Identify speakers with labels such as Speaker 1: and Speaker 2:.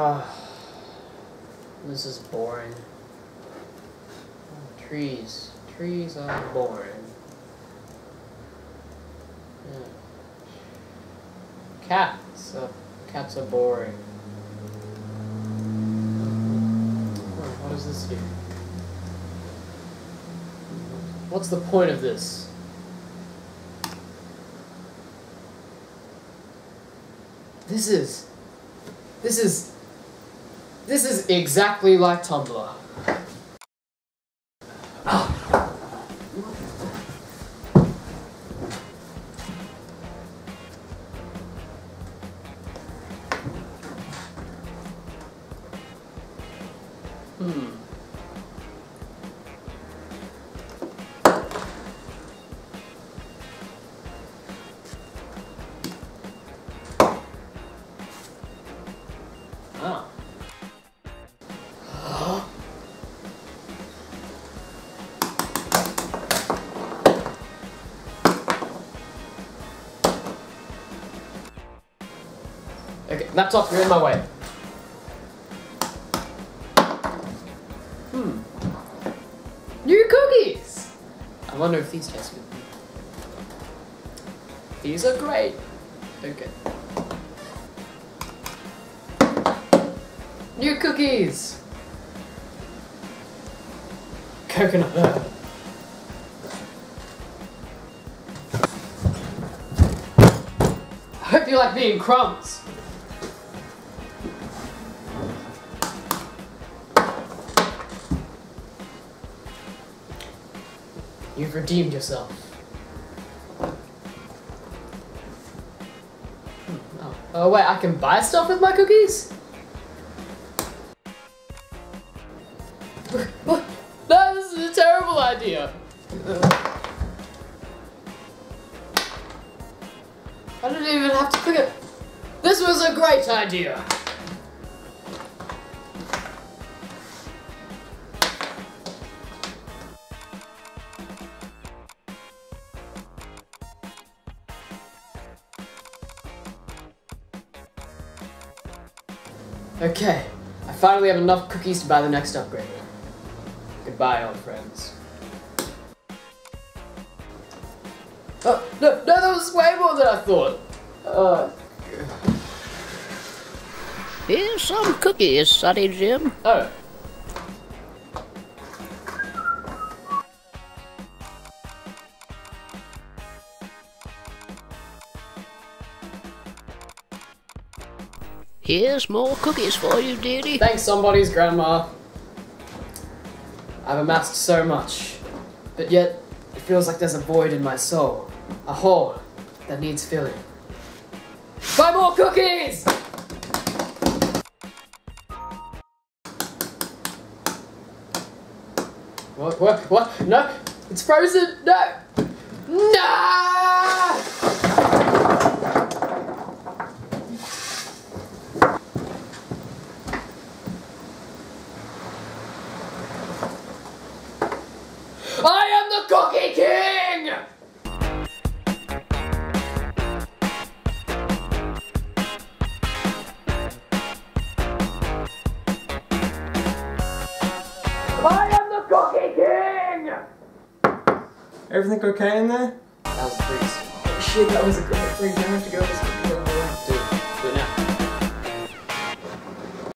Speaker 1: Uh, this is boring. Trees. Trees are boring. Yeah. Cats. Uh, cats are boring. What is this here? What's the point of this? This is. This is. This is exactly like Tumblr. Hmm. Okay, laptop, you're in my way. Hmm. New cookies! I wonder if these taste good. These are great. Okay. New cookies! Coconut. I hope you like being crumbs. You've redeemed yourself. Hmm, Oh. oh wait, I can buy stuff with my cookies? No, this is a terrible idea. I didn't even have to click it. This was a great idea. Okay, I finally have enough cookies to buy the next upgrade. Goodbye, old friends. Oh, no, no, that was way more than I thought. Uh,
Speaker 2: Here's some cookies, Sonny Jim.
Speaker 1: oh.
Speaker 2: Here's more cookies for you, dearie.
Speaker 1: Thanks, somebody's grandma. I've amassed so much, but yet it feels like there's a void in my soul. A hole that needs filling. Buy more cookies! What, what, what? No! It's frozen! No! I am the Cookie King! I am the Cookie King!
Speaker 3: Everything okay in there?
Speaker 1: That was pretty. Oh shit, that was a great. Wait, do I have to go this